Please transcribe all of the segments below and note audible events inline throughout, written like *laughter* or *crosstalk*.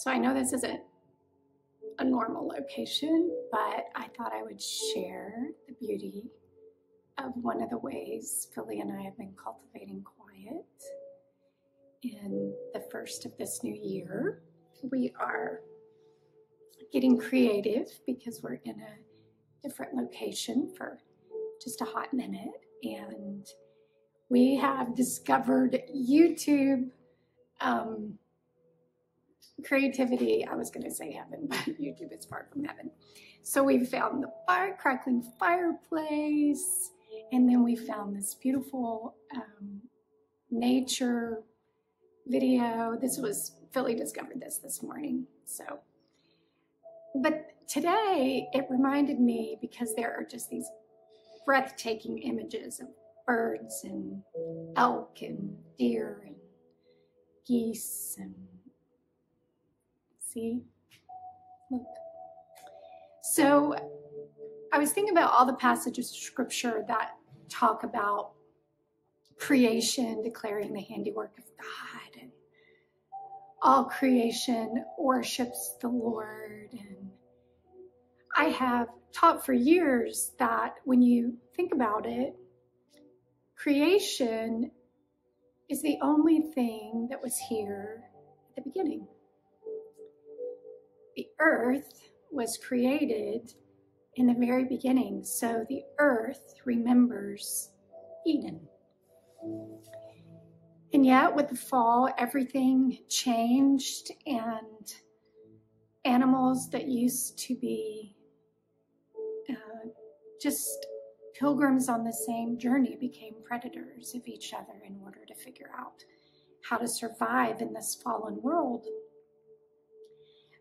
So I know this isn't a normal location, but I thought I would share the beauty of one of the ways Philly and I have been cultivating quiet in the first of this new year. We are getting creative because we're in a different location for just a hot minute. And we have discovered YouTube um, creativity. I was going to say heaven, *laughs* but YouTube is far from heaven. So we found the fire crackling fireplace, and then we found this beautiful um, nature video. This was Philly discovered this this morning. So, but today it reminded me because there are just these breathtaking images of birds and elk and deer and geese and see? Look. So i was thinking about all the passages of scripture that talk about creation declaring the handiwork of god and all creation worships the lord. And i have taught for years that when you think about it creation is the only thing that was here at the beginning. The earth was created in the very beginning, so the earth remembers Eden. And yet, with the fall, everything changed, and animals that used to be uh, just pilgrims on the same journey became predators of each other in order to figure out how to survive in this fallen world.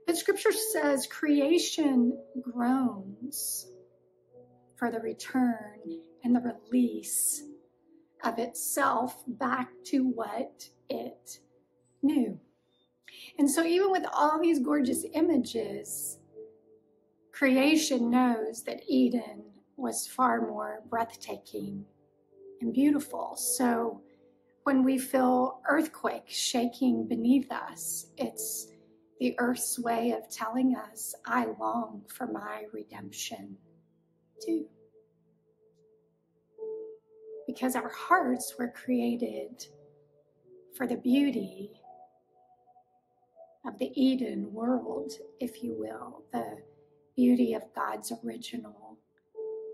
But scripture says creation groans for the return and the release of itself back to what it knew. And so, even with all these gorgeous images, creation knows that Eden was far more breathtaking and beautiful. So when we feel earthquake shaking beneath us, it's the earth's way of telling us, I long for my redemption too. Because our hearts were created for the beauty of the Eden world, if you will, the beauty of God's original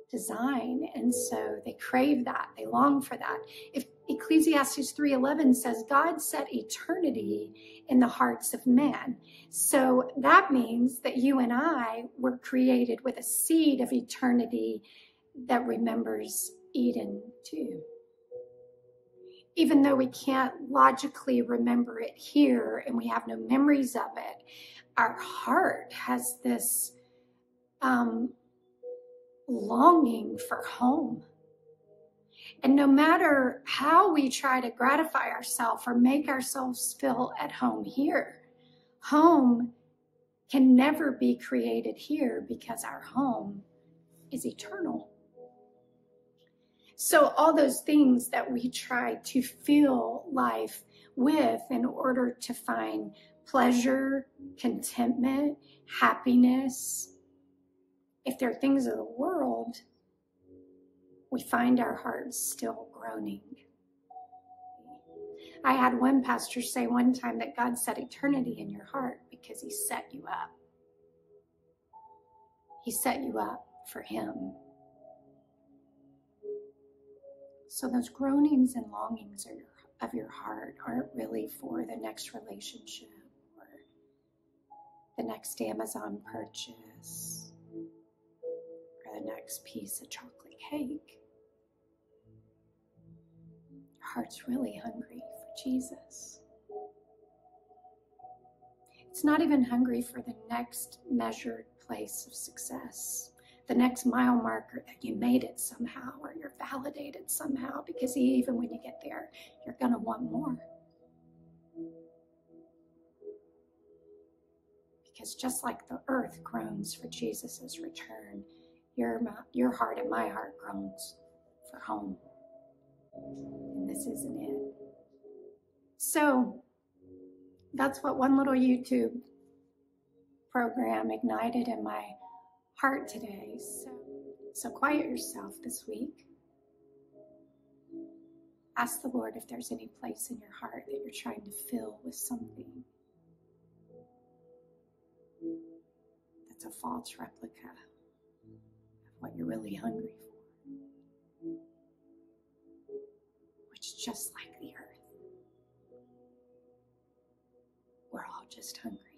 design. And so they crave that. They long for that. If ecclesiastes 3.11 says god set eternity in the hearts of man so that means that you and i were created with a seed of eternity that remembers eden too even though we can't logically remember it here and we have no memories of it our heart has this um, longing for home. And no matter how we try to gratify ourselves or make ourselves feel at home here, home can never be created here because our home is eternal. So, all those things that we try to fill life with in order to find pleasure, contentment, happiness, if they're things of the world, we find our hearts still groaning. I had one pastor say one time that God set eternity in your heart because he set you up. He set you up for him. So those groanings and longings of your heart aren't really for the next relationship or the next Amazon purchase or the next piece of chocolate cake. Heart's really hungry for Jesus. It's not even hungry for the next measured place of success, the next mile marker that you made it somehow or you're validated somehow, because even when you get there, you're going to want more. Because just like the earth groans for Jesus' return, your, your heart and my heart groans for home. And this isn't it. So that's what one little YouTube program ignited in my heart today. So, so quiet yourself this week. Ask the Lord if there's any place in your heart that you're trying to fill with something that's a false replica of what you're really hungry for. Just like the earth, we're all just hungry.